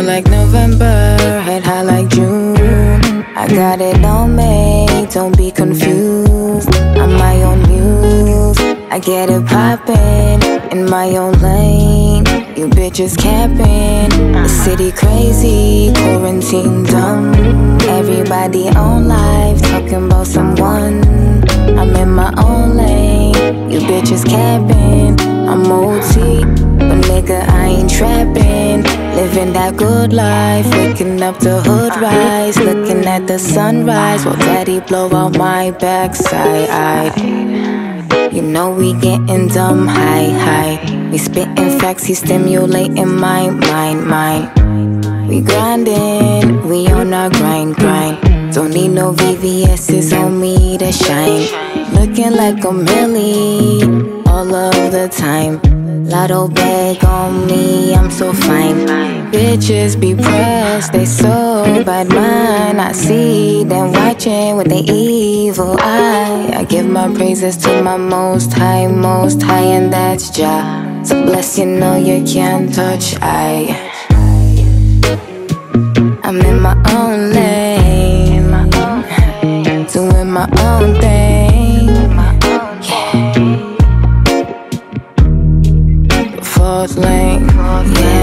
November, head high like June. I got it all made, don't be confused. I'm my own muse. I get it poppin' in my own lane. You bitches capping. The city crazy, quarantine dumb. Everybody on live talking about someone. I'm in my own lane. You bitches capping. I'm OT, Living that good life, waking up to hood rise, looking at the sunrise while daddy blow out my backside. You know we getting dumb high, high. We spitting facts, he stimulating my mind, mind. We grinding, we on our grind, grind. Don't need no VVS's on me to shine. Looking like a millie all of the time. Lotto bag on me, I'm so fine. Bitches be pressed, they so bad mine. I see them watching with the evil eye. I give my praises to my most high, most high, and that's Jah. So bless you know you can't touch I. I'm in my own lane, doing my own thing. Yeah. North Lane. Yeah.